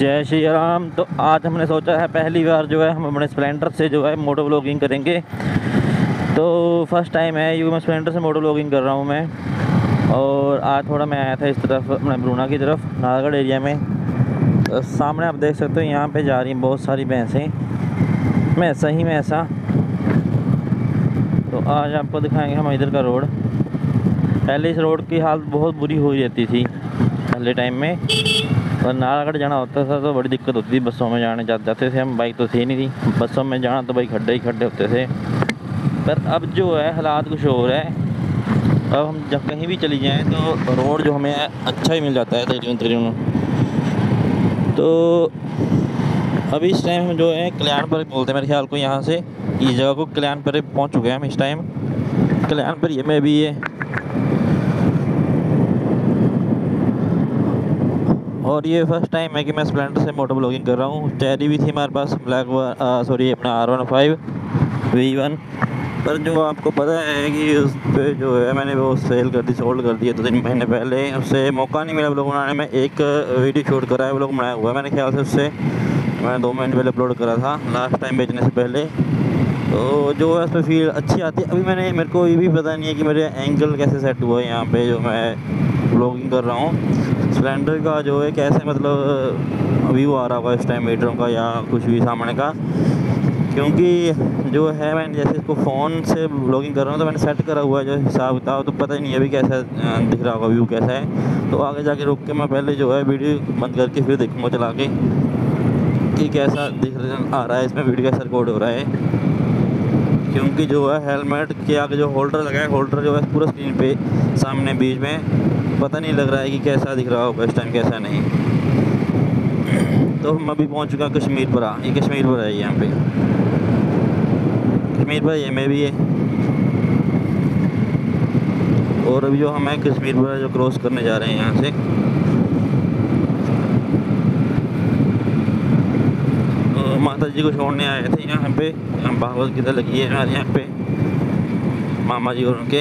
जय श्री राम। तो आज हमने सोचा है पहली बार जो है हम अपने स्प्लेंडर से जो है मोटो ब्लॉगिंग करेंगे। तो फ़र्स्ट टाइम है यू, मैं स्प्लेंडर से मोटो ब्लॉगिंग कर रहा हूँ मैं। और आज थोड़ा मैं आया था इस तरफ़, अपने ब्रूना की तरफ़ नारागढ़ एरिया में। तो सामने आप देख सकते हो, यहाँ पे जा रही हैं बहुत सारी भैंसें। मैं सही में ऐसा। तो आज आपको दिखाएँगे हम इधर का रोड पहले इस रोड की हालत बहुत बुरी हो रहती थी, पहले टाइम में। और नालागढ़ जाना होता था तो बड़ी दिक्कत होती थी बसों में जाने जा, जाते थे हम बाइक तो थी नहीं थी बसों में जाना तो भाई खड्डे ही खड्डे होते थे पर अब जो है हालात कुछ और है अब हम जब कहीं भी चली जाएँ तो रोड जो हमें अच्छा ही मिल जाता है तकरीबन तकरीबन तो अभी इस टाइम हम जो है कल्याणपुर बोलते हैं मेरे ख्याल को यहाँ से इस जगह को कल्याणपुर पहुँच चुके हैं हम इस टाइम कल्याणपुर ये में भी ये और ये फ़र्स्ट टाइम है कि मैं स्प्लेंडर से मोटो ब्लॉगिंग कर रहा हूँ। चैरी भी थी हमारे पास ब्लैक सॉरी अपना R one five V one पर जो आपको पता है कि उस पर जो है, मैंने वो सेल कर दी सोल्ड कर दिया दो तीन महीने पहले। उससे मौका नहीं मिला ब्लॉग बनाने में। एक वीडियो शूट करा है ब्लॉग बनाया हुआ है। मैंने ख्याल से उससे, मैंने दो महीने पहले अपलोड करा था लास्ट टाइम बेचने से पहले। तो जो है, उसमें फील अच्छी आती है। अभी मैंने, मेरे को ये भी पता नहीं है कि मेरे एंगल कैसे सेट हुआ है यहाँ पे जो मैं ब्लॉगिंग कर रहा हूँ। स्प्लेंडर का जो है, कैसे मतलब व्यू आ रहा होगा इस टाइम मीटरों का या कुछ भी सामने का। क्योंकि जो है, मैंने जैसे इसको फ़ोन से ब्लॉगिंग कर रहा हूँ तो मैंने सेट करा हुआ है जो हिसाब किताब तो पता ही नहीं अभी कैसा दिख रहा होगा व्यू कैसा है। तो आगे जाके रुक के मैं पहले जो है वीडियो बंद करके फिर देखूँगा चला के कि कैसा दिख आ रहा है इसमें वीडियो कैसा रिकॉर्ड हो रहा है। क्योंकि जो है हेलमेट के आगे जो होल्डर लगा है, होल्डर जो है पूरा स्क्रीन पे सामने बीच में। पता नहीं लग रहा है कि कैसा दिख रहा होगा इस टाइम कैसा नहीं। तो हम अभी पहुँच चुका कश्मीरपुरा। ये कश्मीरपुरा है यहाँ पे। कश्मीरपुरा ये में भी है। और अभी जो हम हैं, कश्मीरपुरा जो क्रॉस करने जा रहे हैं यहाँ से। माता जी को छोड़ने आए थे यहाँ पे। भागवत गीता लगी है हमारे यहाँ पे। मामा जी और उनके।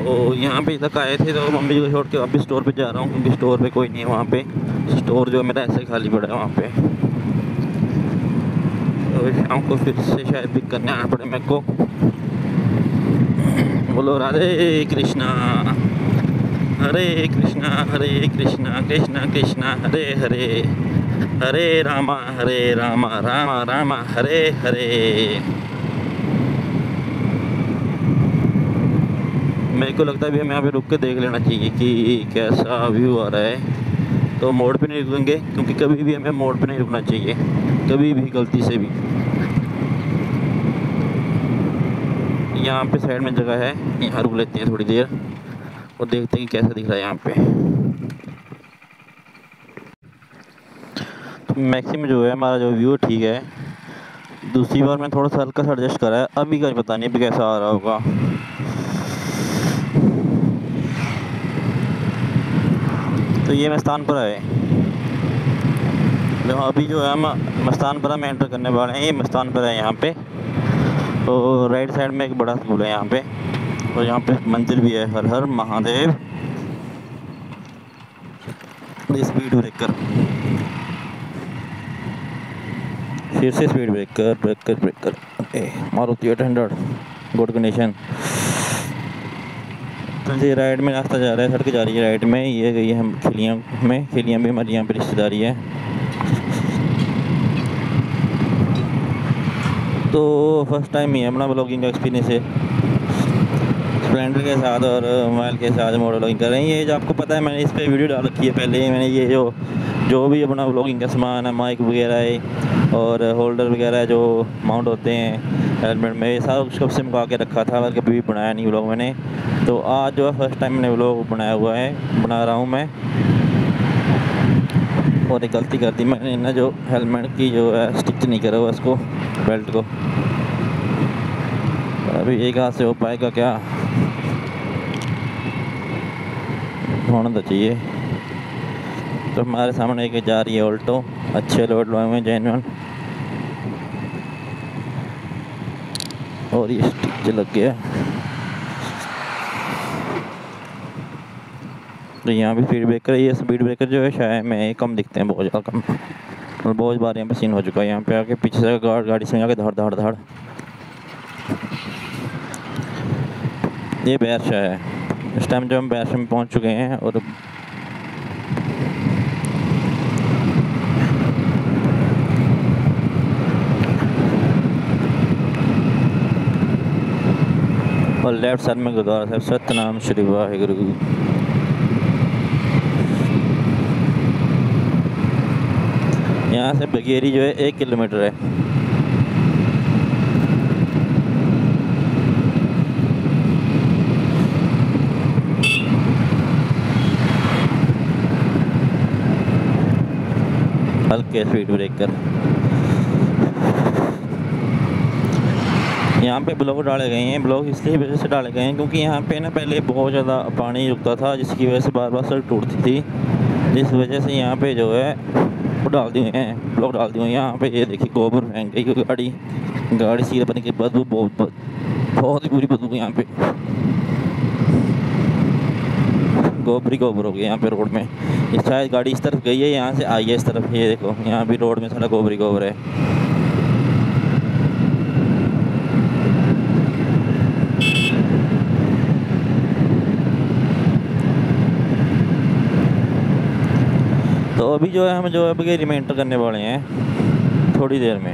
तो यहाँ पे तक आए थे तो मम्मी जी को छोड़ के अभी स्टोर पे जा रहा हूँ। क्योंकि स्टोर पे कोई नहीं है वहाँ पे। स्टोर जो मेरा ऐसे खाली पड़ा है वहाँ पे। तो शाम को फिर से शायद पिक करने आना पड़े मेरे को। बोलो, राधे कृष्णा। हरे कृष्णा हरे कृष्णा कृष्णा कृष्णा, हरे हरे। हरे रामा हरे रामा रामा रामा, हरे हरे। मेरे को लगता है भी हमें यहाँ पे रुक के देख लेना चाहिए कि कैसा व्यू आ रहा है। तो मोड़ पे नहीं रुकेंगे, क्योंकि कभी भी हमें मोड़ पे नहीं रुकना चाहिए। कभी भी गलती से भी। यहाँ पे साइड में जगह है, यहाँ रुक लेते हैं थोड़ी देर, और देखते हैं कि कैसा दिख रहा है यहाँ पे। मैक्सिमम जो है, हमारा जो व्यू ठीक है। दूसरी बार मैं थोड़ा सा हल्का सा एडजस्ट करा है। अभी का पता नहीं, अभी कैसा आ रहा होगा। तो ये मस्तानपुरा है तो अभी जो है, हम मस्तानपुरा में एंटर करने वाले हैं। ये मस्तानपुरा है यहाँ पे। तो राइट साइड में एक बड़ा स्कूल है यहाँ पे। और यहाँ पे मंदिर भी है, हर हर महादेव। स्पीड ब्रेकर फिर से speed breaker breaker breaker Maruti eight hundred good condition ये राइड में रास्ता जा रहा है, सड़क जा रही है राइड में। ये गई है हम खिलियाँ में। खिलियाँ भी हमारी यहाँ पे रिश्तेदारी है। तो फ़र्स्ट टाइम ही है अपना ब्लॉगिंग का एक्सपीरियंस है स्प्लेंडर के साथ और मोबाइल के साथ मॉडल ब्लॉगिंग कर रहे हैं। ये जो आपको पता है, मैंने इस पर वीडियो डाल रखी है पहले मैंने ये जो जो भी अपना ब्लॉगिंग का सामान है माइक वगैरह है, और होल्डर वगैरह जो माउंट होते हैं हेलमेट में, ये सारा कब से मंगा के रखा था पर कभी भी बनाया नहीं ब्लॉग मैंने। तो आज जो है फ़र्स्ट टाइम मैंने ब्लॉग बनाया हुआ है, बना रहा हूँ मैं। और एक गलती कर दी मैंने ना, जो हेलमेट की जो है स्टिच नहीं करा हुआ इसको बेल्ट को। अभी एक हाथ से हो पाएगा क्या? होना तो चाहिए। तो हमारे सामने एक जा रही है ऑल्टो अच्छे लोड लोए हुए जेनवन और ये स्टिच लग गया। तो यहाँ भी स्पीड ब्रेकर ये स्पीड ब्रेकर जो है, शायद में कम दिखते हैं, बहुत ज़्यादा कम। और बहुत बार यहाँ पे सीन हो चुका है। यहाँ पे आके पीछे से गाड़ गाड़ी से आके धड़ धड़ धड़। ये बैरशा है। इस टाइम जो हम बैरशा में पहुँच चुके हैं और और लेफ़्ट साइड में गुरुद्वारा साहब, सतनाम श्री वाहिगुरु। यहाँ से बगेरी जो है, एक किलोमीटर है। हल्के स्पीड ब्रेकर यहाँ पे ब्लॉक डाले गए हैं। ब्लॉक इसलिए वजह से डाले गए हैं क्योंकि यहाँ पे ना पहले बहुत ज़्यादा पानी रुकता था, जिसकी वजह से बार बार सड़क टूटती थी। जिस वजह से यहाँ पे जो है, वो डाल दिए हैं, ब्लॉक डाल दिए हैं। यहाँ पे ये देखिए, गोबर फेंक गई गाड़ी गाड़ी सीधे बने की बदबू बहुत बहुत ही बुरी बदबू यहाँ पे। गोबरी गोबर हो गया यहाँ पे रोड में। शायद गाड़ी इस तरफ़ गई है, यहाँ से आई है इस तरफ़। ये देखो, यहाँ भी रोड में सारा गोबरी गोबर है। तो अभी जो है हम जो है अभी रिमाइंडर करने वाले हैं, थोड़ी देर में।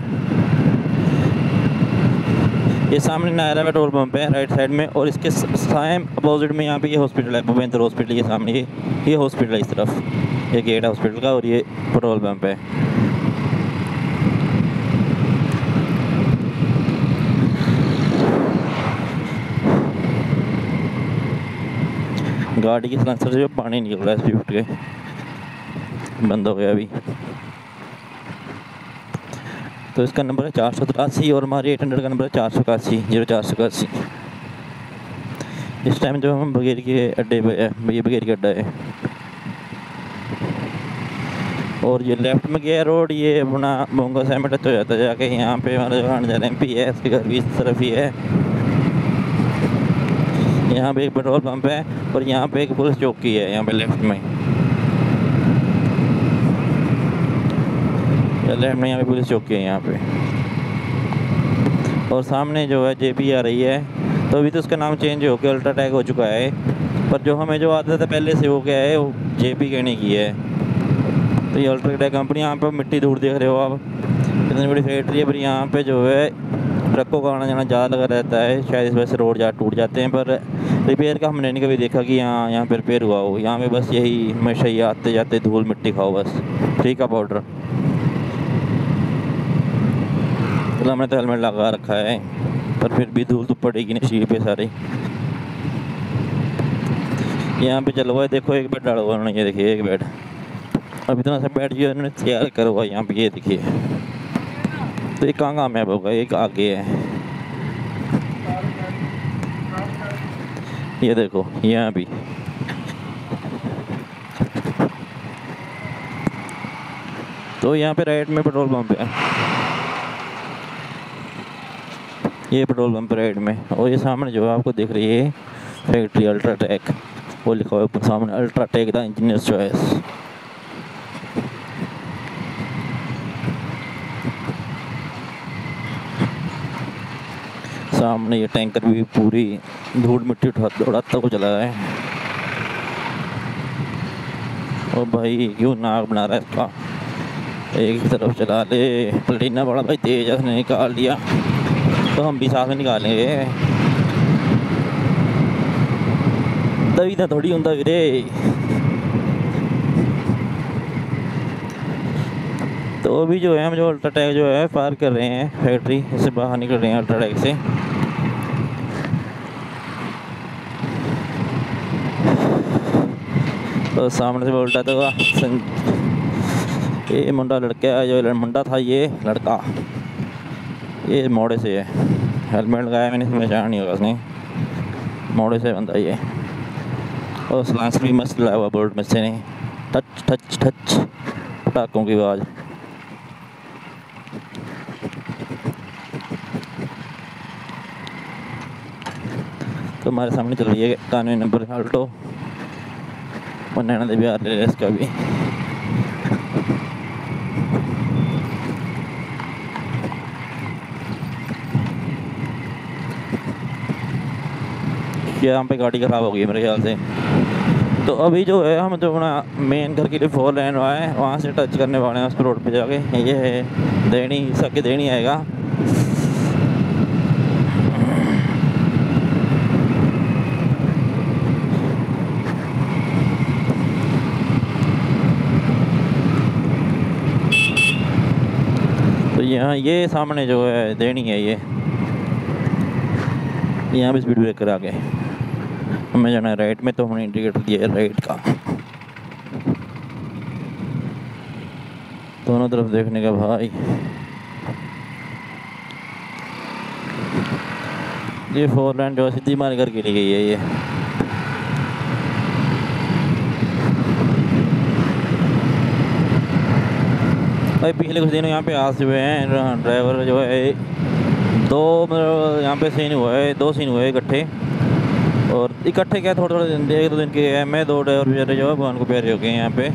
ये सामने नायरा पेट्रोल पंप है राइट साइड में, और इसके साइम अपोजिट में यहाँ पे ये हॉस्पिटल है, भूपेंद्र हॉस्पिटल के सामने ये ये हॉस्पिटल है इस तरफ़। ये गेट है हॉस्पिटल का और ये पेट्रोल पंप है। गाड़ी के सिलेंसर से पानी निकल रहा है स्विफ्ट के बंद हो गया अभी। तो इसका नंबर है चार सौ तिरासी और हमारे एट हंड्रेड का नंबर है चार सौ इक्यासी ज़ीरो चार सौ इक्यासी। इस टाइम जो हम बगेर के अड्डे पे है ये बगेर का अड्डा है। और ये लेफ़्ट में गया रोड ये अपना मोंगो से टच हो जाता है जाके यहाँ पे हमारा जो आने जा रहे हैं। है इसके घर भी इस तरफ़ ही है। यहाँ पे एक पेट्रोल पंप है और यहाँ पे एक पुलिस चौकी है, यहाँ पे लेफ़्ट में। लेफ़्ट में यहाँ पे पुलिस चौकी है यहाँ पे। और सामने जो है, जेपी आ रही है तो अभी तो उसका नाम चेंज हो गया अल्ट्राटेक हो चुका है। पर जो हमें जो आता था पहले से वो क्या है, वो जे पी कहने की है। तो ये अल्ट्राटेक कंपनी यहाँ पे मिट्टी दूर देख रहे हो आप। इतनी बड़ी फैक्ट्री है, पर यहाँ पे जो है ट्रकों का आना जाना ज़्यादा लगा रहता है। शायद इस वजह से रोड ज़्यादा टूट जाते हैं, पर रिपेयर का हमने नहीं कभी देखा कि यहाँ यहाँ पर रिपेयर हुआ हो। यहाँ पे बस यही, हमेशा ही आते जाते धूल मिट्टी खाओ बस। ठीक है पाउडर चलो हमने तो हेलमेट लगा रखा है, पर फिर भी धूल तो पड़ेगी नहीं शीर पे सारी। यहाँ पे चलो हुआ देखो एक बेड डाला उन्होंने, ये देखिए, एक बेड अब इतना सा बेड जो उन्होंने तैयार करा हुआ यहाँ पे ये देखिए। तो एक कहाँ कामयाब होगा एक आगे है। ये देखो, यहाँ भी। तो यहाँ पे राइट में पेट्रोल पंप है। ये पेट्रोल पंप राइड में। और ये सामने जो है आपको दिख रही है, फैक्ट्री अल्ट्राटेक। वो लिखा हुआ है सामने, अल्ट्राटेक द इंजीनियर चॉइस। सामने ये टैंकर भी पूरी धूल मिट्टी उठा, दौड़ाता को चला है। और भाई, क्यों नाक बना रहा है इसका? एक तरफ़ चला ले, प्लेटिना बड़ा भाई तेज निकाल दिया। तो हम भी साथ में निकालेंगे। तभी तो थोड़ी होता वीरे तो अभी जो है, हम जो अल्ट्राटेक जो है, पार कर रहे हैं फैक्ट्री से बाहर निकल रहे हैं अल्ट्राटेक से। तो सामने से बोलता था ये मुंडा लड़का जो मुंडा था ये, लड़का। ये मोड़े से है। हेलमेट लगाया मैंने, इसमें जान नहीं होगा उसने। मोड़े से बंदा ये। और सलांसर भी मस्त लगाया हुआ बोल्ट में से नहीं टच टच टच पटाखों की आवाज़। तो हमारे सामने चल रही है कानूनी नंबर आल्टो और नैना देवी आ रही है इसका भी। यहाँ पे गाड़ी ख़राब हो गई मेरे ख्याल से। तो अभी जो है, हम जो अपना मेन घर के लिए फोर लाइन हुआ है, वहाँ से टच करने वाले हैं उस रोड पे जाके। ये है देनी, सबके देनी आएगा। तो यहाँ, ये सामने जो है, देनी है ये। यहाँ भी स्पीड ब्रेकर आ गए हमें जाना है राइट, में तो हमने इंडिकेटर दिया है राइट का। दोनों तरफ़ देखने का भाई। ये फोर लाइन जो सीधी मार कर के लिए गई है ये। भाई पिछले कुछ दिनों यहाँ पे हादसे हुए हैं, ड्राइवर जो है, दो मतलब यहाँ पे सीन हुआ है, दो सीन हुए इकट्ठे। और इकट्ठे क्या थोड़े थोड़े दिन एक दो दिन के मैं दो ड्राइवर बेचारे जो है, भगवान को प्यारे हो गए यहाँ पे।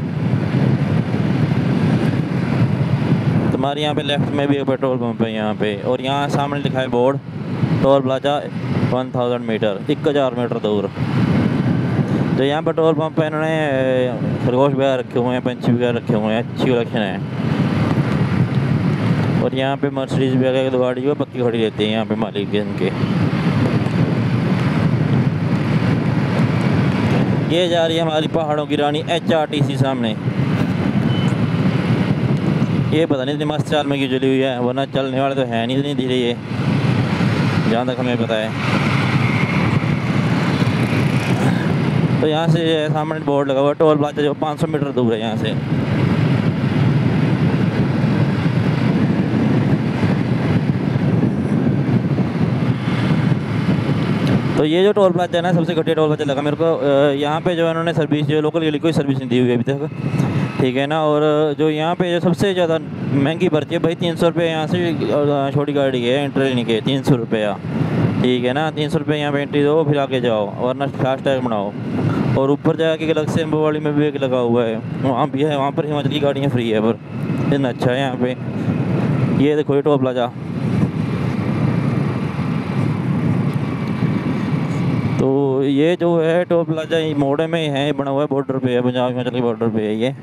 तुम्हारे यहाँ पे लेफ़्ट में भी एक पेट्रोल पंप है यहाँ पे, और यहाँ सामने लिखा है board toll plaza one thousand metre एक हज़ार मीटर दूर। तो यहाँ पेट्रोल पंप पे इन्होंने, खरगोश वगैरह रखे हुए हैं, पंछी वगैरह रखे हुए हैं, अच्छी कलेक्शन है। और यहाँ पे मर्सिडीज वगैरह की गाड़ी है पक्की खड़ी रहती है यहाँ पे मालिक इनके। ये जा रही है हमारी पहाड़ों की रानी एच आर टी सी सामने। ये पता नहीं इतनी मस्त चाल में क्यों चली हुई है, वरना चलने वाले तो है नहीं धीरे ये। जहाँ तक हमें पता है। तो यहाँ से सामने बोर्ड लगा हुआ टोल प्लाजा जो 500 मीटर दूर है यहाँ से। तो ये जो टोल प्लाजा है ना, सबसे घटिया टोल प्लाजा लगा मेरे को। यहाँ पे जो है उन्होंने सर्विस जो लोकल के लिए कोई सर्विस नहीं दी हुई अभी तक। ठीक है ना? और जो यहाँ पे जो सबसे ज़्यादा महँगी भर्ती है, भाई तीन सौ रुपये यहाँ से छोटी गाड़ी है एंट्री लेने के तीन सौ रुपया। ठीक है ना? तीन सौ रुपये यहाँ पे एंट्री दो, फिर आके जाओ, वरना फास्ट टैग बनाओ। और ऊपर जाके अलग से वाली में भी एक लगा हुआ है। वहाँ भी है, वहाँ पर हिमाचल की गाड़ियाँ फ्री है, पर इतना अच्छा है यहाँ पे। ये देखो ये टोल प्लाजा। ये जो है, टोल प्लाजा मोड़े में ही है बना हुआ है बॉर्डर पे है, पंजाब हिमाचल के बॉर्डर पे है ये।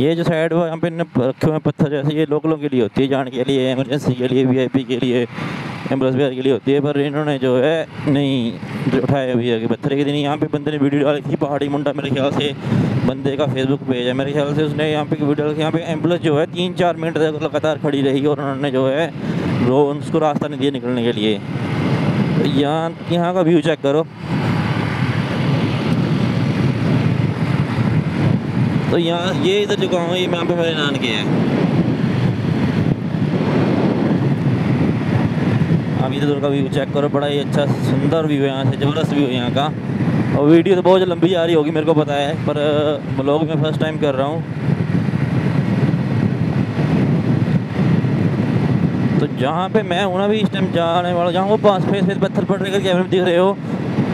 ये जो साइड यहाँ पे रखे हुए हैं पत्थर जैसे, ये लोकलों के लिए होती है, जाने के लिए एमरजेंसी के लिए वीआईपी के लिए एंबुलेंस वगैरह के लिए होती है, पर इन्होंने जो है नहीं जो उठाया अभी आगे पत्थर के दिन। यहाँ पे बंदे ने वीडियो डाली थी पहाड़ी मुंडा, मेरे ख्याल से बंदे का फेसबुक पेज है, मेरे ख्याल से उसने यहाँ पे वीडियो डाली यहाँ पे एंबुलेंस जो है, तीन चार मिनट तक लगातार खड़ी रही और उन्होंने जो है वो उसको रास्ता नहीं दिया निकलने के लिए। यहाँ यहाँ का व्यू चेक करो। तो यहाँ, ये इधर जो गाँव है, ये यहाँ पे मेरे नान के हैं। आप इधर का व्यू चेक करो, बड़ा ही अच्छा सुंदर व्यू है यहाँ से, ज़बरदस्त व्यू है यहाँ का। और वीडियो तो बहुत लंबी आ रही होगी, मेरे को पता है, पर ब्लॉग में फ़र्स्ट टाइम कर रहा हूँ। जहाँ पे मैं हूँ ना भी इस टाइम जाने वाला, जहाँ वो पास फेस फेस पत्थर पड़ रहे कैमरे में दिख रहे हो,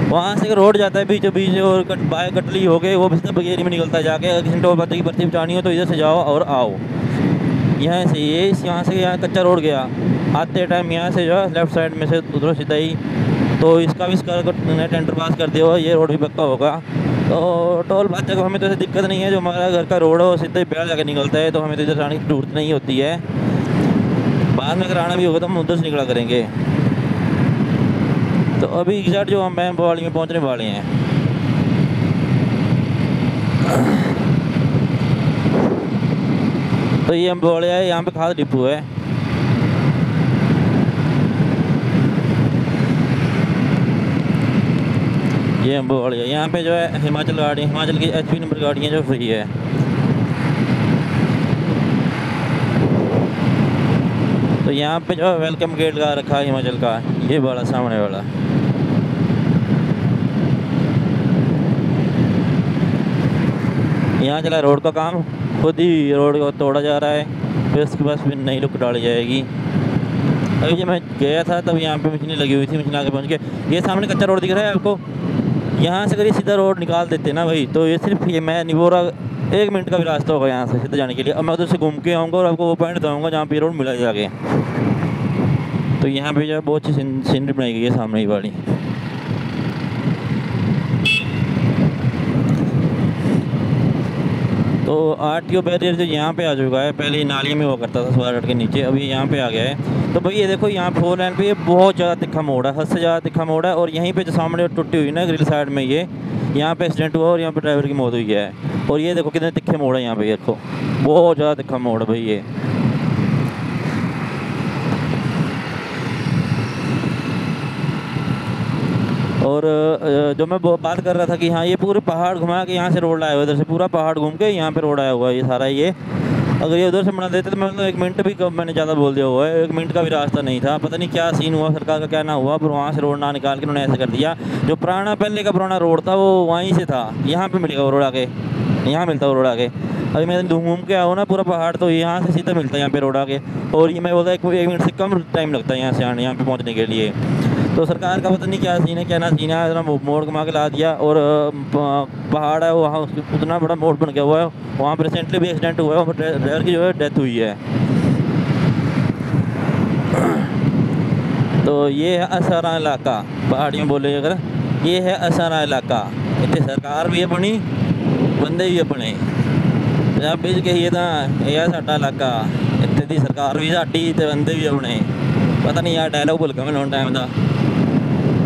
वहाँ से रोड जाता है बीचों बीच और कट, बाय कटली हो गए, वो बिस्तर बगेरी में निकलता है जाके, अगर किसी टोल बातें की पर्ची बचानी हो तो इधर से जाओ और आओ। यहाँ से ये, इस यहाँ से यहाँ कच्चा रोड गया। आते टाइम यहाँ से जो है लेफ़्ट साइड में से उधर सीधा ही तो इसका भी इसका टेंडर पास कर दिया ये रोड भी पक्का होगा। तो टोल बात हमें तो ऐसी दिक्कत नहीं है, जो हमारा घर का रोड हो सीधा ही पैर जाकर निकलता है तो हमें तो इधर जाने की ज़रूरत नहीं होती है। बाद में अगर आना भी होगा तो हम उधर से निकला करेंगे। तो अभी एग्जैक्ट जो हम मैम वाली में पहुँचने वाले हैं। तो ये हम बोले है, यहाँ पे खाद डिपो है। ये हम बोले यहाँ पे जो है हिमाचल गाड़ी, हिमाचल की एचपी नंबर गाड़ियाँ जो फ्री है। तो यहाँ पे जो वेलकम गेट लगा रखा है, हिमाचल का। ये बड़ा सामने वाला। यहाँ चला रोड का काम। खुद ही रोड को तोड़ा जा रहा है। फिर उसके बाद फिर नई लुक डाली जाएगी। अभी जब मैं गया था, तब यहाँ पे मशीनें लगी हुई थी, मशीन आगे पहुँच के। ये सामने कच्चा रोड दिख रहा है आपको? यहाँ से अगर ये सीधा रोड निकाल देते ना भाई तो ये सिर्फ़ ये मैं निबोरा एक मिनट का भी रास्ता होगा यहाँ से सीधे जाने के लिए। अब मैं उधर से घूम के आऊँगा और आपको वो पॉइंट बताऊँगा जहाँ पे रोड मिला जाके। तो यहाँ पे जो है बहुत अच्छी सीनरी बनाई गई है सामने ही वाली। तो आर टी ओ बैरियर जो यहाँ पे आ चुका है, पहले नाली में हुआ करता था सवार के नीचे, अभी यहाँ पे आ गया है। तो भाई ये देखो यहाँ फोर लाइन पे ये बहुत ज़्यादा तिखा मोड़ है, हद से ज़्यादा तिखा मोड़ है और यहीं पे जो सामने टूटी हुई ना ग्रिल साइड में ये यहाँ पे एक्सीडेंट हुआ और यहाँ पे ड्राइवर की मौत हुई है। और ये देखो कितने तिखे मोड़ है यहाँ पे देखो। बहुत ज़्यादा तिखा मोड़ है भाई ये। और जो मैं बात कर रहा था कि हाँ ये पूरे पहाड़ घुमा के यहाँ से रोड आया हुआ इधर से पूरा पहाड़ घूम के यहाँ पे रोड आया हुआ है ये सारा ये। अगर ये उधर से बना देते तो मैं मतलब एक मिनट भी कब मैंने ज़्यादा बोल दिया हुआ है। एक मिनट का भी रास्ता नहीं था। पता नहीं क्या सीन हुआ, सरकार का क्या ना हुआ, पर वहाँ से रोड ना निकाल के उन्होंने ऐसे कर दिया। जो पुराना, पहले का पुराना रोड था, वो वहीं से था। यहाँ पर मिलेगा वो रोड आके यहाँ मिलता वो रोड आके अभी मैं घूम के आऊँ ना, पूरा पहाड़ तो यहाँ से सीधा मिलता है यहाँ पे रोड आके और ये मैं बोलता एक मिनट से कम टाइम लगता है यहाँ से आने, यहाँ पे पहुँचने के लिए। तो सरकार का पता नहीं क्या सीन है क्या ना सीन है मोड़ घुमा के ला दिया और पहाड़ है वहाँ उतना बड़ा मोड़ बन गया हुआ है वहाँ पर रिसेंटली भी एक्सीडेंट हुआ है ड्राइवर की जो है डेथ हुई है तो ये है असारा इलाका पहाड़ियों बोले अगर ये है असारा इलाका इतने सरकार भी है बनी बंदे भी अपने पंजाब बीच के ही ਤਾਂ ਇਹ ਆ ਸਾਡਾ ਇਲਾਕਾ ਇੱਥੇ ਦੀ ਸਰਕਾਰ ਵੀ ਸਾਡੀ ਤੇ ਬੰਦੇ ਵੀ ਆਪਣੇ पता नहीं यार डायलॉग भूल गया मैं लॉन्ग टाइम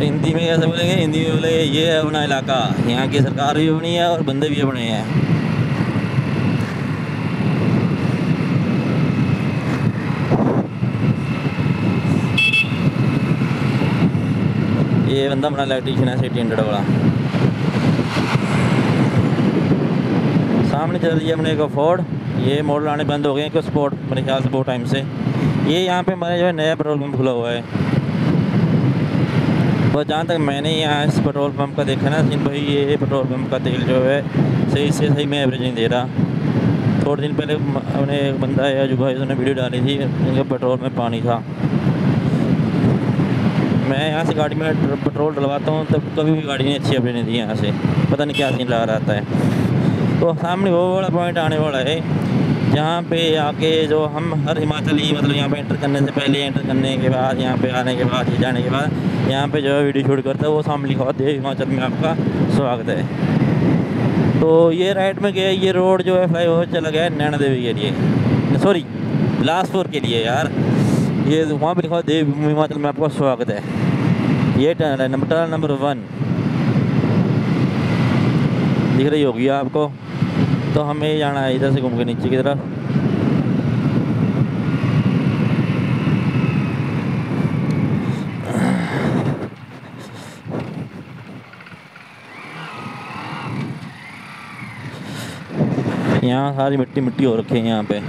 हिंदी में कैसे बोलेंगे, हिंदी में बोले ये है अपना इलाका, यहाँ की सरकार भी बनी है और बंदे भी बने हैं। ये बंदा अपना इलेक्ट्रीशियन है सिटी हंड्रेड वाला। सामने चल रही है अपने एक फोर्ड ये मॉडल आने बंद हो गए हैं स्पोर्ट मेरे ख्याल से बहुत टाइम से। ये यहाँ पे हमारा जो है नया पेट्रोल पंप खुला हुआ है। बस जहाँ तक मैंने यहाँ इस पेट्रोल पंप का देखा ना सीन भाई ये पेट्रोल पंप का तेल जो है, सही से सही में एवरेज नहीं दे रहा। थोड़े दिन पहले अपने एक बंदा है जो भाई, उसने वीडियो डाली थी, उनके पेट्रोल में पानी था। मैं यहाँ से गाड़ी में पेट्रोल डलवाता हूँ, तब कभी भी गाड़ी नहीं अच्छी एवरेज नहीं दी यहाँ से। पता नहीं क्या सीन लगा रहता है। तो सामने वो बड़ा पॉइंट आने वाला है जहाँ पे आके जो हम हर हिमाचली मतलब यहाँ पे एंटर करने से पहले एंटर करने के बाद, यहाँ पे आने के बाद जाने के बाद, यहाँ पे जो है वीडियो शूट करता है, वो सामने लिखा हुआ देव हिमाचल में आपका स्वागत है। तो ये राइट में गया, ये रोड जो है फ्लाई ओवर चला गया है नैना देवी के लिए। सॉरी बिलासपुर के लिए यार। ये वहाँ पर लिखा देव हिमाचल में आपका स्वागत है। ये टनल है नंबर टनल नंबर वन दिख रही होगी आपको? तो हमें जाना है इधर से घूम के नीचे की तरफ़। यहाँ सारी मिट्टी मिट्टी हो रखी है यहाँ पे।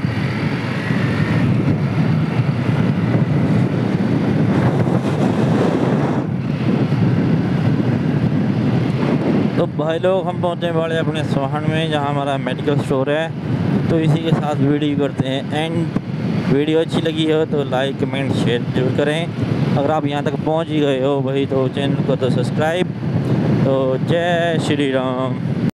तो भाई लोग, हम पहुँचने वाले अपने सोहन में, जहाँ हमारा मेडिकल स्टोर है। तो इसी के साथ वीडियो करते हैं। एंड वीडियो अच्छी लगी हो तो लाइक कमेंट शेयर ज़रूर करें। अगर आप यहाँ तक पहुँच ही गए हो भाई तो चैनल को तो सब्सक्राइब तो जय श्री राम।